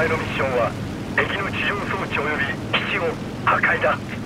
前のミッションは敵の地上装置及び基地を破壊だ。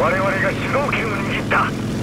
我々が主導権を握った。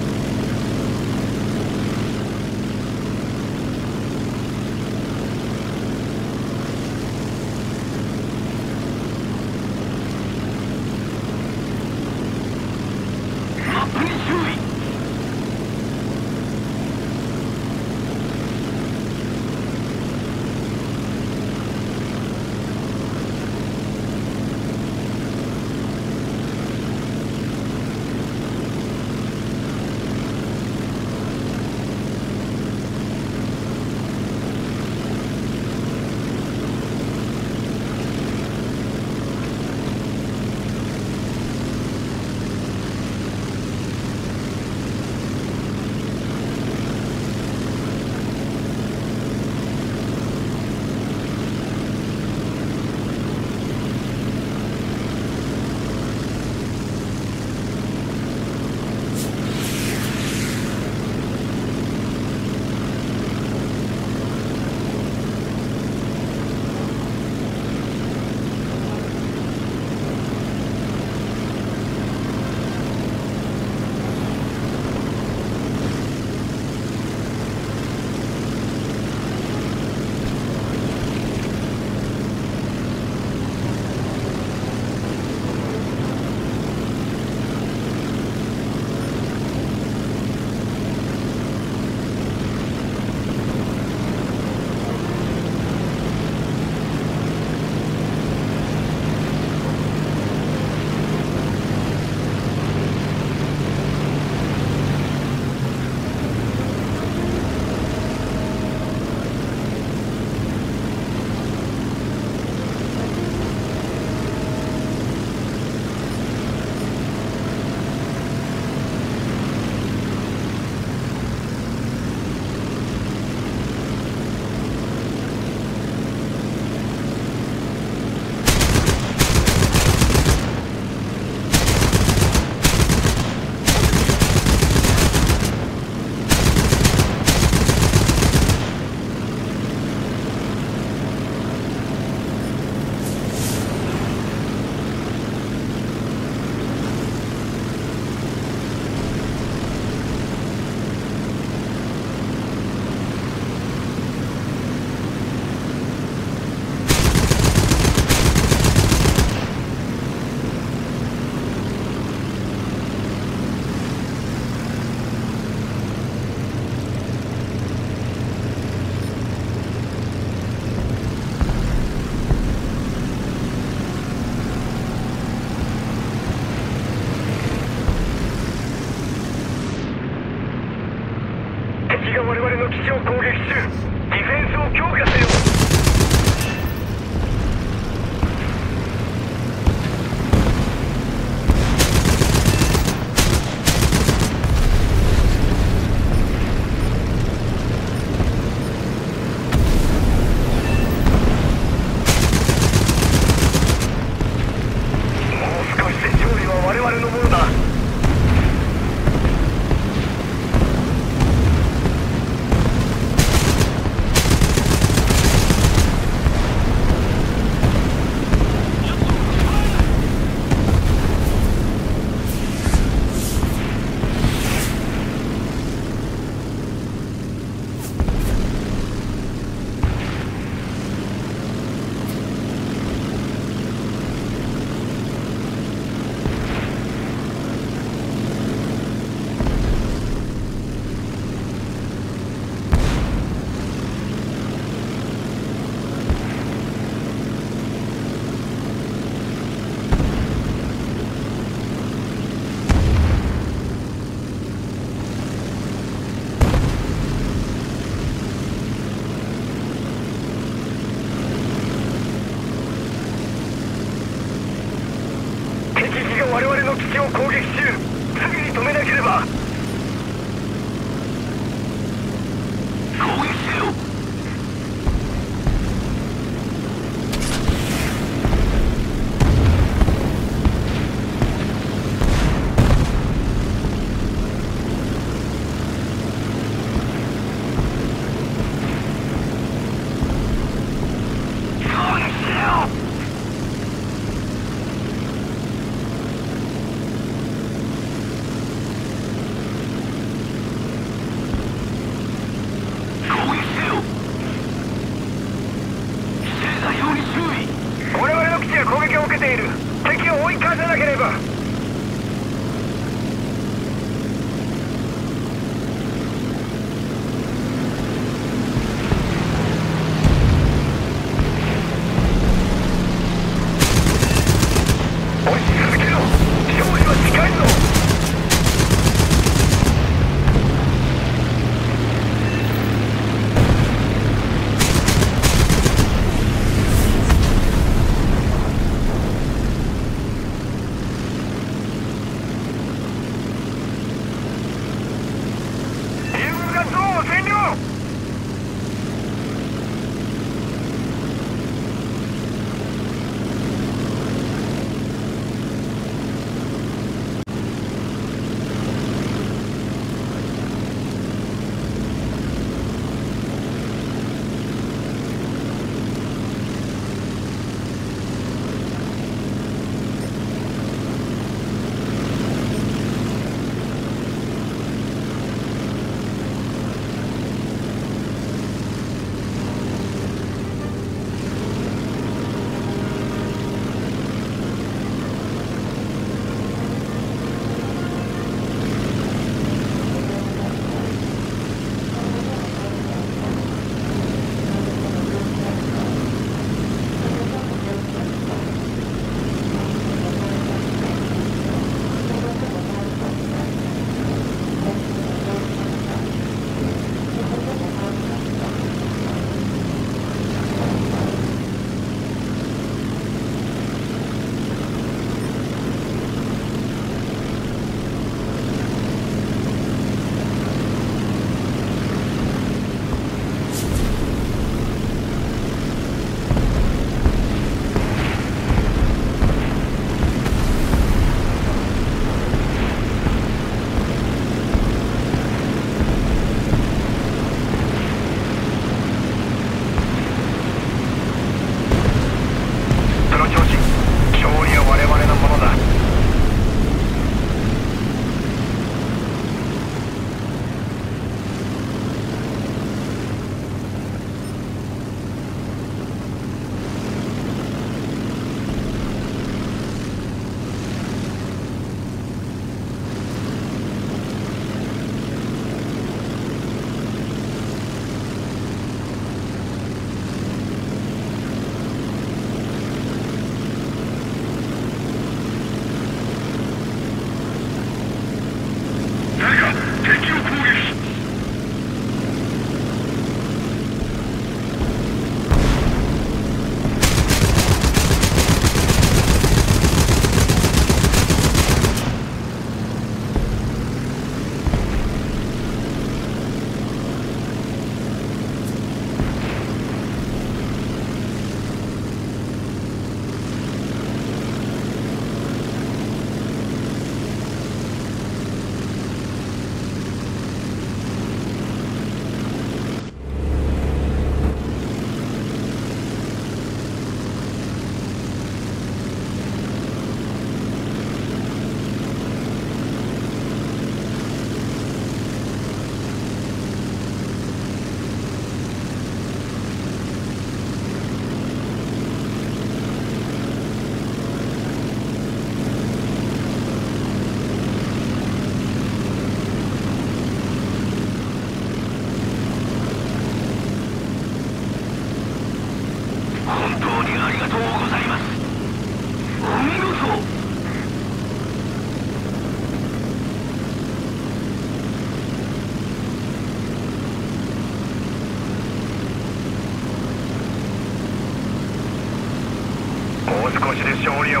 基地を攻撃中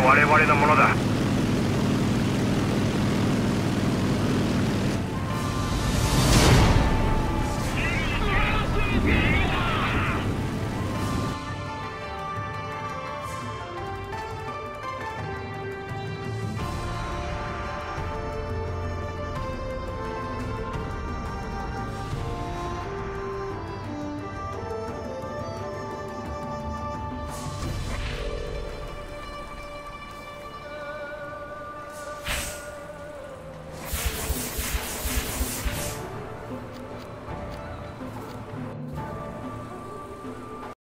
我々のものだ。